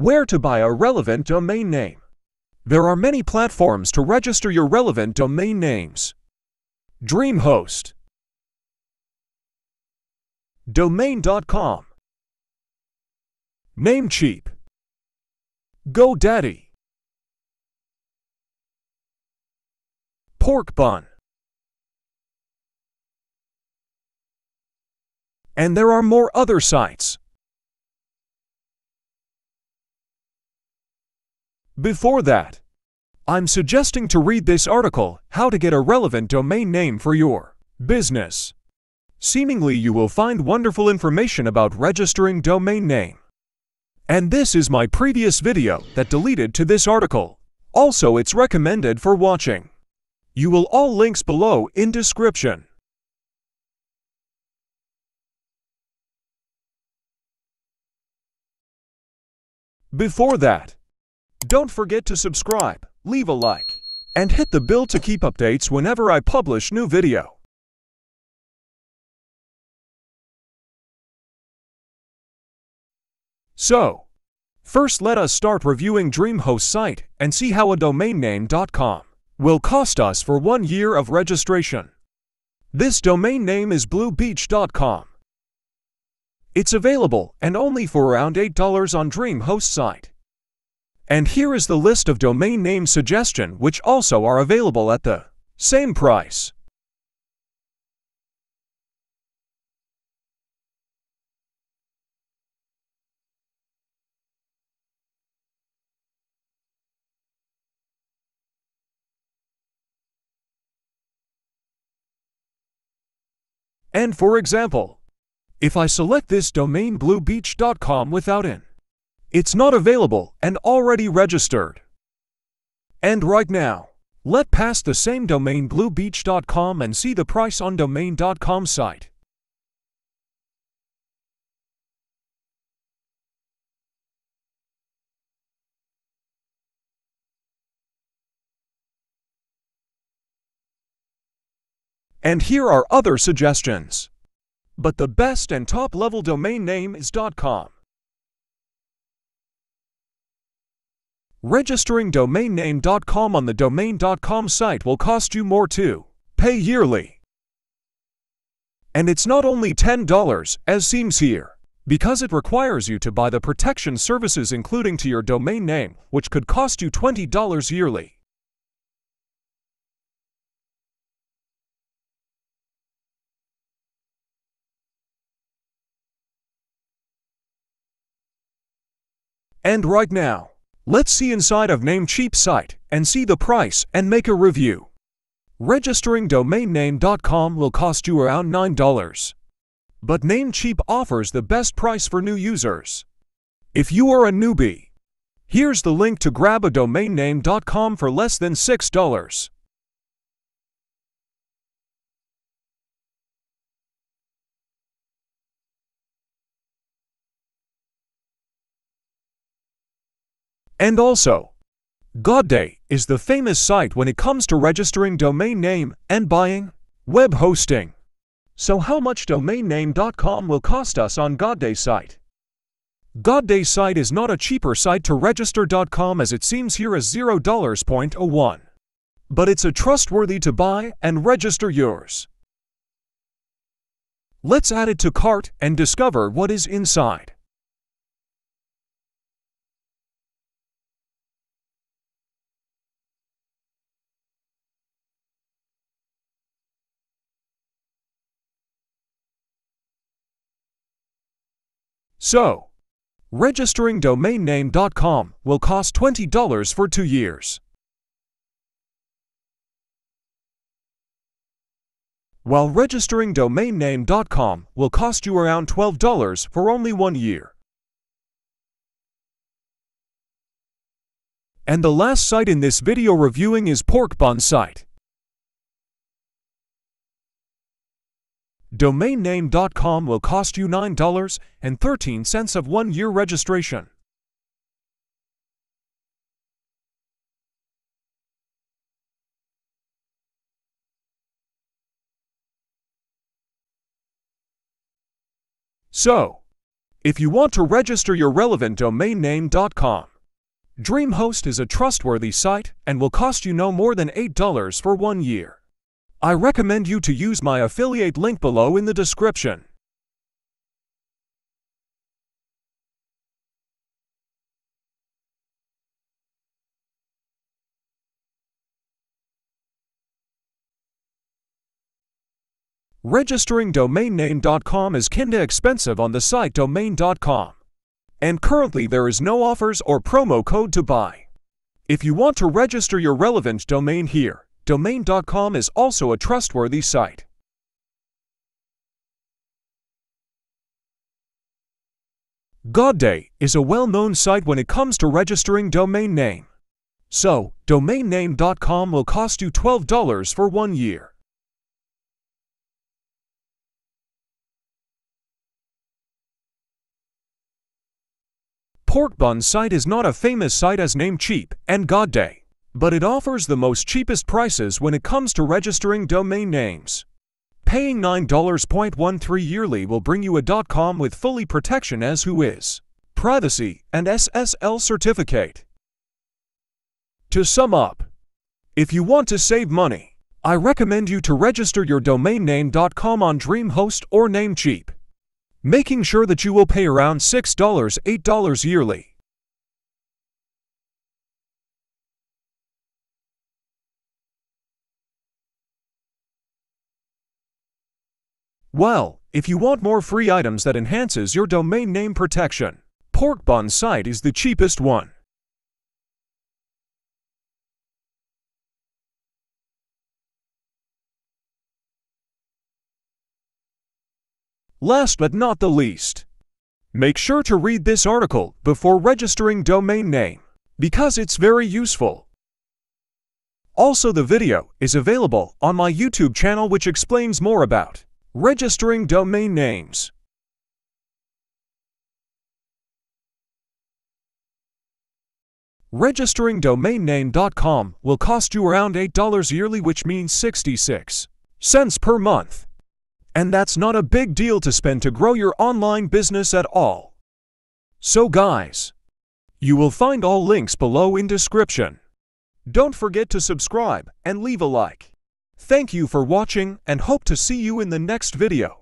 Where to buy a relevant domain name? There are many platforms to register your relevant domain names. DreamHost, Domain.com, Namecheap, GoDaddy, Porkbun. And there are more other sites. Before that, I'm suggesting to read this article, How to Get a Relevant Domain Name for Your Business. Seemingly you will find wonderful information about registering domain name. And this is my previous video that deleted to this article. Also it's recommended for watching. You will all links below in description. Before that, don't forget to subscribe, leave a like, and hit the bell to keep updates whenever I publish new video. So, first let us start reviewing DreamHost site and see how a domain name.com will cost us for one year of registration. This domain name is bluebeach.com. It's available and only for around $8 on DreamHost site. And here is the list of domain name suggestion which also are available at the same price. And for example, if I select this domain bluebeach.com without in, it's not available and already registered. And right now, let pass the same domain bluebeach.com and see the price on domain.com site. And here are other suggestions. But the best and top level domain name is .com. Registering domain name.com on the domain.com site will cost you more too. Pay yearly. And it's not only $10, as seems here, because it requires you to buy the protection services including to your domain name, which could cost you $20 yearly. And right now, let's see inside of Namecheap site and see the price and make a review. Registering domainname.com will cost you around $9. But Namecheap offers the best price for new users. If you are a newbie, here's the link to grab a domainname.com for less than $6. And also, GoDaddy is the famous site when it comes to registering domain name and buying web hosting. So how much domainname.com will cost us on GoDaddy site? GoDaddy site is not a cheaper site to register.com as it seems here as $0.01. But it's a trustworthy to buy and register yours. Let's add it to cart and discover what is inside. So, registering domainname.com will cost $20 for two years. While registering domainname.com will cost you around $12 for only one year. And the last site in this video reviewing is Porkbun site. Domainname.com will cost you $9.13 of one-year registration. So, If you want to register your relevant domain name.com, DreamHost is a trustworthy site and will cost you no more than $8 for one year. I recommend you to use my affiliate link below in the description. Registering domainname.com is kinda expensive on the site domain.com. And currently there is no offers or promo code to buy. If you want to register your relevant domain here, domain.com is also a trustworthy site. GoDaddy is a well-known site when it comes to registering domain name. So, domainname.com will cost you $12 for one year. Porkbun site is not a famous site as Namecheap and GoDaddy, but it offers the most cheapest prices when it comes to registering domain names. Paying $9.13 yearly will bring you a .com with fully protection as WHOIS, privacy, and SSL certificate. To sum up, if you want to save money, I recommend you to register your domain name.com on DreamHost or Namecheap making sure that you will pay around $6, $8 yearly. Well, if you want more free items that enhances your domain name protection, Porkbun site is the cheapest one. Last but not the least, make sure to read this article before registering domain name, because it's very useful. Also the video is available on my YouTube channel which explains more about registering domain names. Registering domainname.com will cost you around $8 yearly which means 66 cents per month. And that's not a big deal to spend to grow your online business at all. So guys, you will find all links below in description. Don't forget to subscribe and leave a like. Thank you for watching and hope to see you in the next video.